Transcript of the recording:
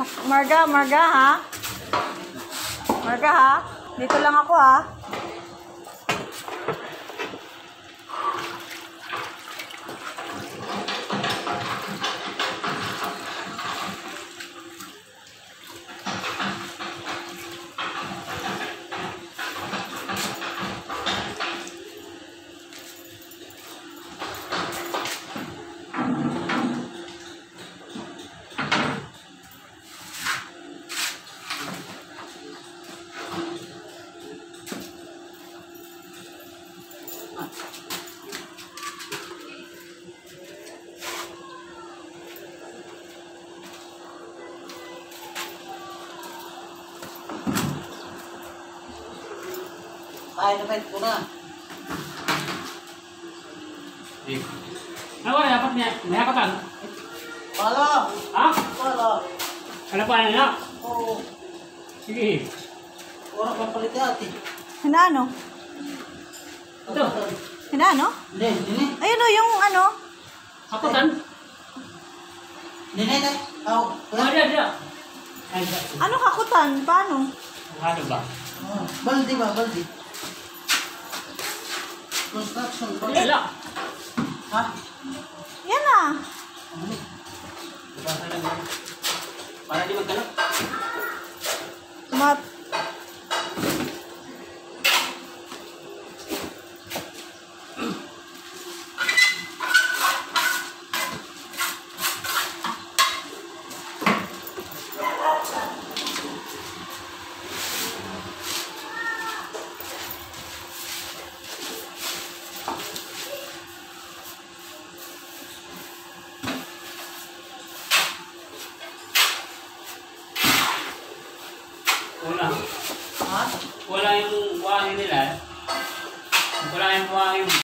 Marga, Marga ha? Marga ha? Dito lang ako ha? Ay, naman ko na. Eh. Ano ba dapat niya? May hakatan? Pala! Ha? Pala! Ano pa na? Oo. Sige. Orang papalit ati. Hinano? Ito. Hinano? Hindi, hindi. Ayun o, yung ano? Hakatan? Hindi, hindi. Ako. Ah. Ay, dia. Ano kakutan? Paano? Ano ba? Oh, baldi ba? Baldi. Construction ba? Wala. Ha? Yan ah. Yan. Para di magkalap. Mat. Wala. Ha? Wala yung buhangin nila. Wala yung buhangin